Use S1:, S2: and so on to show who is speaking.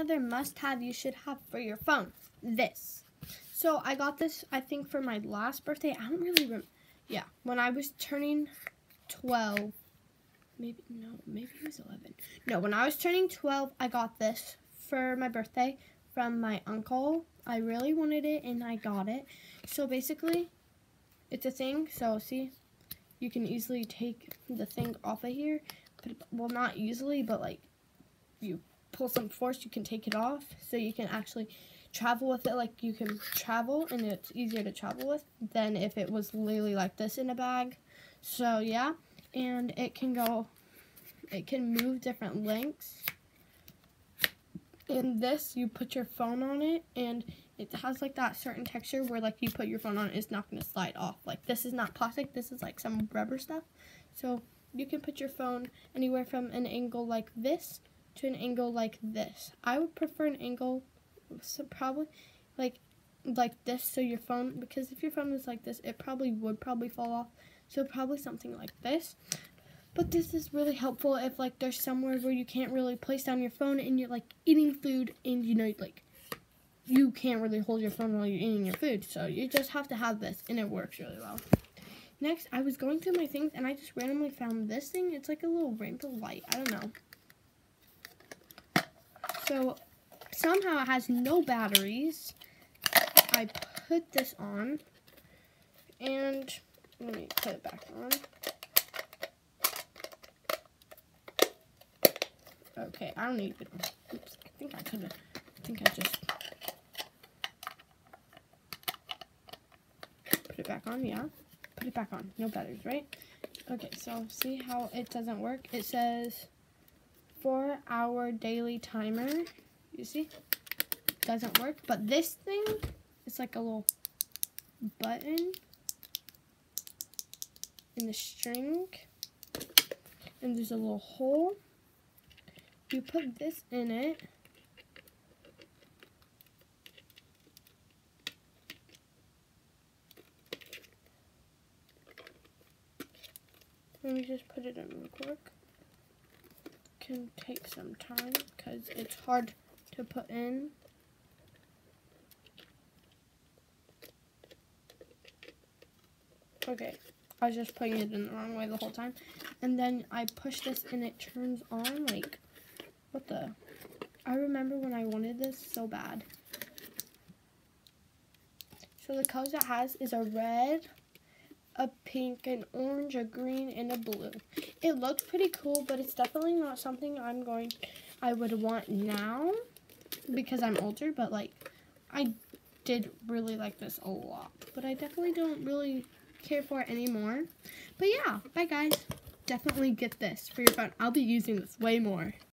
S1: another must-have you should have for your phone. This. So I got this, I think, for my last birthday. I don't really remember. Yeah, when I was turning 12. Maybe, no, maybe it was 11. No, when I was turning 12, I got this for my birthday from my uncle. I really wanted it, and I got it. So basically, it's a thing. So see, you can easily take the thing off of here. But, well, not easily, but like you pull some force, you can take it off. So you can actually travel with it like you can travel and it's easier to travel with than if it was literally like this in a bag. So yeah, and it can go, it can move different lengths. In this, you put your phone on it and it has like that certain texture where like you put your phone on it, it's not going to slide off. Like this is not plastic, this is like some rubber stuff. So you can put your phone anywhere from an angle like this to an angle like this. I would prefer an angle so probably like like this so your phone because if your phone was like this it probably would probably fall off. So probably something like this. But this is really helpful if like there's somewhere where you can't really place down your phone and you're like eating food and you know like you can't really hold your phone while you're eating your food. So you just have to have this and it works really well. Next I was going through my things and I just randomly found this thing. It's like a little rainbow light. I don't know so somehow it has no batteries. I put this on and let me put it back on. Okay, I don't need it. Oops, I think I could. I think I just put it back on. Yeah, put it back on. No batteries, right? Okay, so see how it doesn't work? It says four hour daily timer. You see? Doesn't work. But this thing, it's like a little button in the string. And there's a little hole. You put this in it. Let me just put it in real quick. Can take some time because it's hard to put in. Okay, I was just putting it in the wrong way the whole time. And then I push this and it turns on, like, what the? I remember when I wanted this so bad. So the colors it has is a red, a pink, an orange, a green, and a blue. It looks pretty cool, but it's definitely not something I'm going, I would want now because I'm older, but like I did really like this a lot. But I definitely don't really care for it anymore. But yeah, bye guys. Definitely get this for your phone. I'll be using this way more.